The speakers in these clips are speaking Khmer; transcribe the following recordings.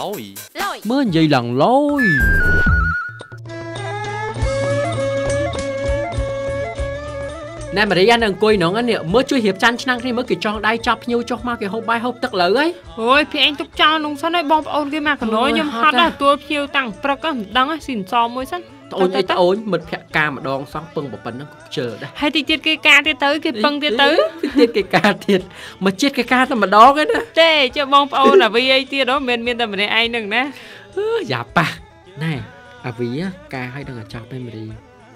ឡយឡយមើលនិយាយឡើងឡយណែម៉ារីយ៉ានៅអង្គុយហ្នឹងនេះមើលជួយរៀបចាន់ឆ្នាំងគ្នាមើលគេចង់ដៃចាប់ភ្ញៀវចុះមកគេហូបបាយហូបទឹកលើហើយអូយพี่ឯងទុកចោលនោះសិនឲ្យបងប្អូនគេមកកណយខ្ញុំហត់ដែរទួលភ្ញៀវតាំងព្រឹកហ្នឹងមិនដឹងស៊ីនសមមួយសិន ត្អូនអីត្អូនមិត្តភក្តិការម្ដងសោះពឹងប៉ុណ្ណឹងក៏ជើដែរហើយតិចទៀតគេការទៀតទៅគេពឹងទៀតទៅទៀតគេការទៀតមកជាតិគេការតែម្ដងឯណាទេចុះបងប្អូនអាវីអីទៀតហ៎មិនមានតែម្នាក់ឯងនឹងណាអឺយ៉ាប៉ះណែអាវីការឲ្យដឹងអាចចាប់ឯម៉ារី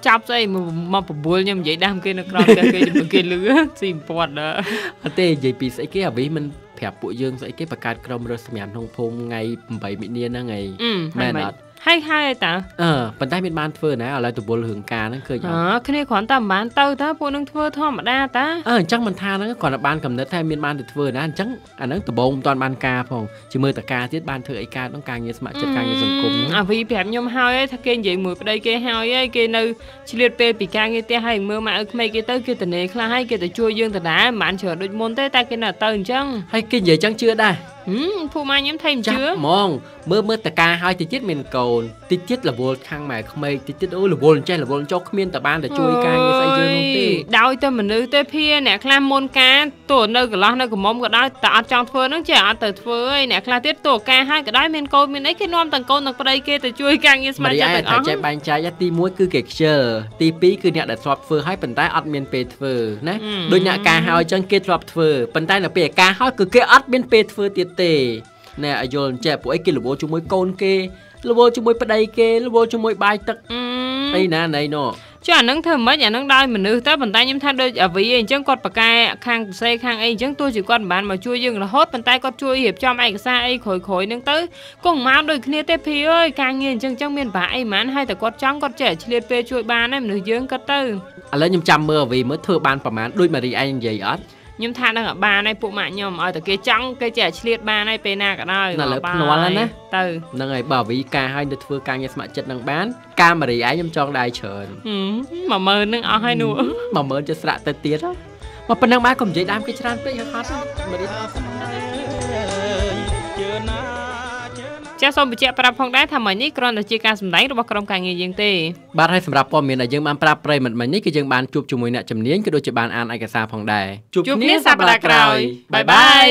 ចាប់ស្អីមកមកបបួលខ្ញុំនិយាយដាំគេនៅក្រោមតែគេជំនឿគេលឺស៊ីពាត់ដល់អត់ទេនិយាយពីស្អីគេអាវីមិនប្រាប់ពួកយើងស្អីគេបង្កើតក្រុមរើសសម្រាប់ក្នុងភូមិថ្ងៃ8មិនិនាហ្នឹងឯងអឺមែនអត់ ហើយហើយតាអឺប៉ុន្តែមានបានធ្វើណាឥឡូវតវល់រឿងការហ្នឹងឃើញអអត់គ្នាគ្រាន់តែមិនបានទៅតាពួកនឹងធ្វើធម្មតាតាអឺអញ្ចឹងមិនថាហ្នឹងគ្រាន់តែបានកំណត់ថាមានបានទៅធ្វើណាអញ្ចឹងអាហ្នឹងដំបូងមិនតាន់បានការផងជាមើលតការទៀតបានធ្វើអីការហ្នឹងការងារស្ម័គ្រចិត្តការងារសង្គមហ្នឹងអាវីប្រាប់ខ្ញុំហើយថាគេនិយាយមួយប្តីគេហើយហើយគេនៅឆ្លៀតពេលពីការងារផ្ទះហើយមើលមកឲ្យក្មេងគេទៅគេតនេខ្លះហើយគេទៅជួយយើងដដែលមិនបានច្រើនដូចមុនទេតែគេនៅទៅអញ្ចឹងហើយគេនិយាយអញ្ចឹងជឿដែរហឹម ពួកម៉ាខ្ញុំថៃមិនចាប់ជឿហ្មងមើលមើលតការហើយតិចទៀតមានកូនតិចទៀតរវល់ខាងម៉ែក្មេងតិចទៀតអូរវល់ចេះរវល់ចុះគ្មានតបានទៅជួយការងារស្អីយើងនោះទេដោយតែមនុស្សទេភាអ្នកខ្លះមុនការទោះនៅកន្លោះនៅកំមុំក៏ដោយតែអត់ចង់ធ្វើហ្នឹងចេះអត់ទៅធ្វើឯអ្នកខ្លះទៀតទោះការហើយក៏ដោយមានកូនមានអីគេនាំទាំងកូនទាំងប្តីគេទៅជួយការងារស្ម័ម្គ្ររាយចិត្តឯងទាំងអថាស់ចេះបែងចែកទី1គឺគេខ្ជិលទី2គឺអ្នកដែលធ្លាប់ធ្វើហើយប៉ុន្តែអត់មានពេលធ្វើណាដូចអ្នកការហើយអញ្ចឹងគេធ្លាប់ធ្វើប៉ុន្តែនៅពេលការហើយគឺគេអត់មានពេលធ្វើទៀតទេណែឲ្យយល់អញ្ចេះពួកអីគេរវល់ជាមួយកូនគេរវល់ជាមួយប្តីគេរវល់ជាមួយបាយទឹកអឺអីណាណៃណូចុះអានឹងធ្វើមិនអានឹងដោយមនុស្សទៅប៉ុន្តែខ្ញុំថាដូចអាវីអញ្ចឹងគាត់ប្រកែខាងផ្សេងខាងអីអញ្ចឹងទោះជាគាត់មិនបានមកជួយយើងរហូតប៉ុន្តែគាត់ជួយរៀបចំឯកសារអីក្រោយៗហ្នឹងទៅគង់មកដូចគ្នាទេភីអើយការងារអញ្ចឹងអញ្ចឹងមានបាក់អីហ្មងហើយតែគាត់ចង់គាត់ចេះឆ្លៀតពេលជួយបានហើយមនុស្សយើងគាត់ទៅឥឡូវខ្ញុំចាំមើលអ្វីមើលធ្វើបានប្រហែលដូចម៉ារីឯងនិយាយអត់ ខ្ញុំថានឹងឲ្យបានហើយពួកម៉ាក់ខ្ញុំឲ្យតែគេចង់គេចេះឆ្លៀតបានហើយពេលណាក៏ដោយណាឥឡូវបានភ្នាល់ហើយណាទៅហ្នឹងហើយបើអ្វីការឲ្យទៅធ្វើការងារស្ម័គ្រចិត្តនឹងបាន ការម៉ារីឯងខ្ញុំចង់ដែរច្រើនហឹម10000ហ្នឹងអស់ហើយនោះ10000จะស្រាក់ទៅទៀតមកប៉ុណ្ណឹងបានកុំនិយាយដើមគេច្រើនពេកហើយហត់ម៉ារី ចាសសូមបញ្ជាក់ប្រាប់ផងដែរថាមិញនេះគ្រាន់តែជាការសម្ដែងរបស់ក្រុមការងារយើងទេបាទហើយសម្រាប់ព័ត៌មានដែលយើងបានប្រាប់ប្រិយមិត្តមិញនេះគឺយើងបានជួបជាមួយអ្នកជំនាញក៏ដូចជាបានអានឯកសារផងដែរជួបគ្នាសប្តាហ៍ក្រោយបាយបាយ